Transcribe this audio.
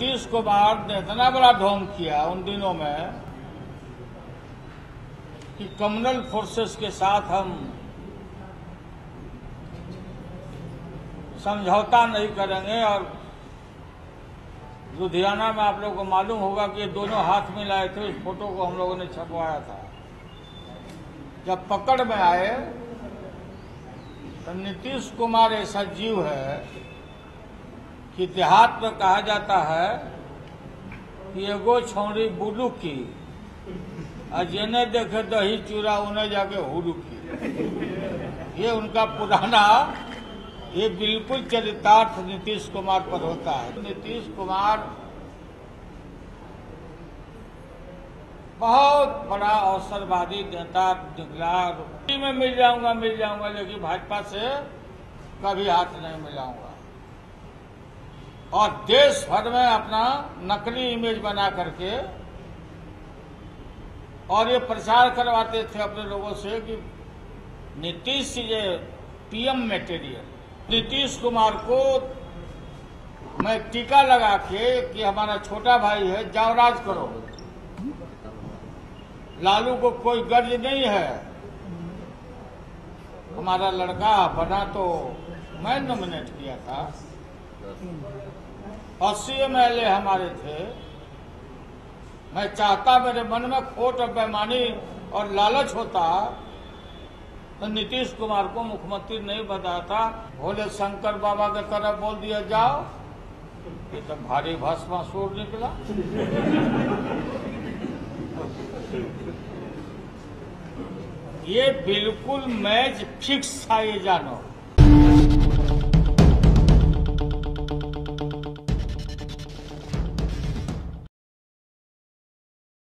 नीतीश कुमार ने इतना बड़ा ढोंग किया उन दिनों में कि कम्युनल फोर्सेस के साथ हम समझौता नहीं करेंगे और लुधियाना में आप लोगों को मालूम होगा कि दोनों हाथ में लाए थे उस फ़ोटो को हम लोगों ने छपवाया था। जब पकड़ में आए तो नीतीश कुमार ऐसा जीव है कि देहात में कहा जाता है कि एगो छौड़ी बुलू की, और जिन्हें देखे दही चूरा, उन्हें जाके हुरू की। ये उनका पुराना, ये बिल्कुल चरितार्थ नीतीश कुमार पर होता है। नीतीश कुमार बहुत बड़ा अवसरवादी नेता निकला में मिल जाऊँगा मिल जाऊँगा, लेकिन भाजपा से कभी हाथ नहीं मिलाऊँगा। और देश भर में अपना नकली इमेज बना करके और ये प्रचार करवाते थे अपने लोगों से कि नीतीश ये पीएम मटेरियल नीतीश कुमार को मैं टीका लगा के कि हमारा छोटा भाई है जावराज करो। लालू को कोई गर्ज नहीं है। हमारा लड़का बना तो मैं नॉमिनेट किया था। अस्सी एम हमारे थे। मैं चाहता मेरे मन में खोट और बेमानी और लालच होता तो नीतीश कुमार को मुख्यमंत्री नहीं बताता। भोले शंकर बाबा की तरफ़ बोल दिया, जाओ। ये तो भारी भस्मासुर निकला। ये बिल्कुल मैच फिक्स था, ये जानो।